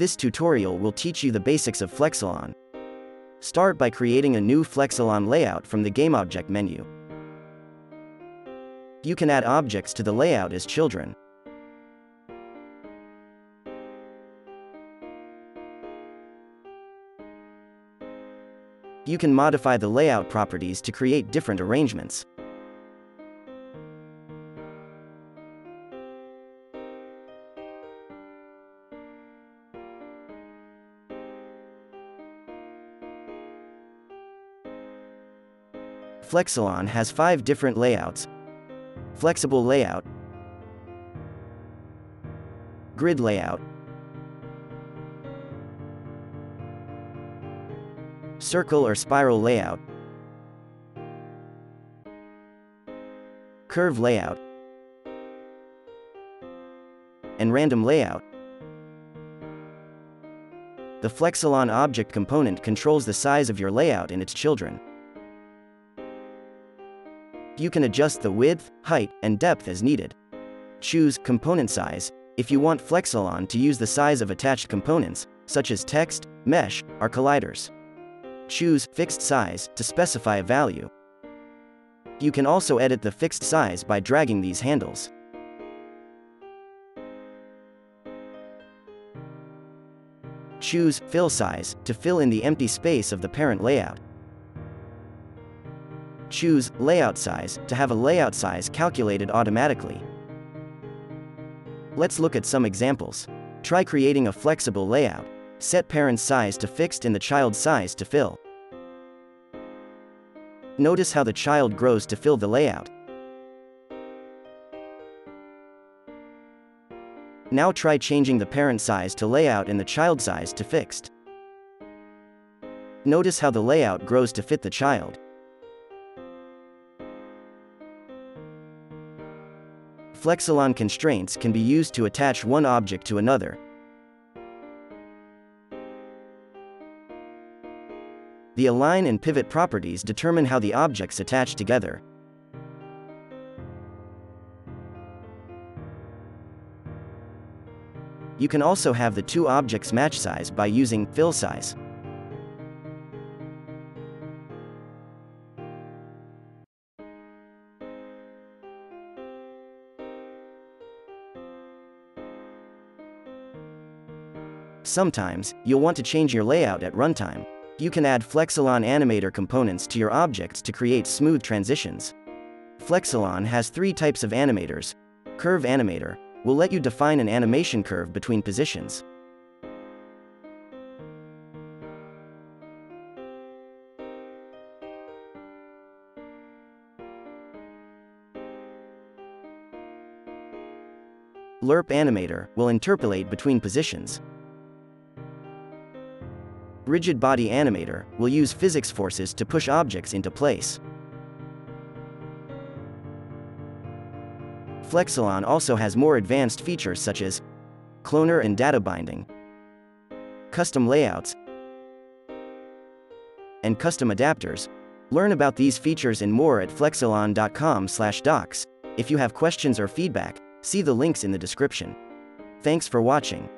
This tutorial will teach you the basics of Flexalon. Start by creating a new Flexalon layout from the GameObject menu. You can add objects to the layout as children. You can modify the layout properties to create different arrangements. Flexalon has five different layouts. Flexible layout, grid layout, circle or spiral layout, curve layout, and random layout. The Flexalon object component controls the size of your layout and its children you can adjust the width, height, and depth as needed. Choose Component Size if you want Flexalon to use the size of attached components, such as text, mesh, or colliders. Choose Fixed Size to specify a value. You can also edit the fixed size by dragging these handles. Choose Fill Size to fill in the empty space of the parent layout. Choose Layout Size to have a layout size calculated automatically. Let's look at some examples. Try creating a flexible layout. Set parent's size to fixed and the child's size to fill. Notice how the child grows to fill the layout. Now try changing the parent size to layout and the child size to fixed. Notice how the layout grows to fit the child. Flexalon constraints can be used to attach one object to another. The align and pivot properties determine how the objects attach together. You can also have the two objects match size by using fill size. Sometimes, you'll want to change your layout at runtime. You can add Flexalon animator components to your objects to create smooth transitions. Flexalon has three types of animators. Curve Animator will let you define an animation curve between positions. Lerp Animator will interpolate between positions. Rigid Body Animator will use physics forces to push objects into place. Flexalon also has more advanced features such as cloner and data binding, custom layouts, and custom adapters. Learn about these features and more at flexalon.com/docs. If you have questions or feedback, see the links in the description. Thanks for watching.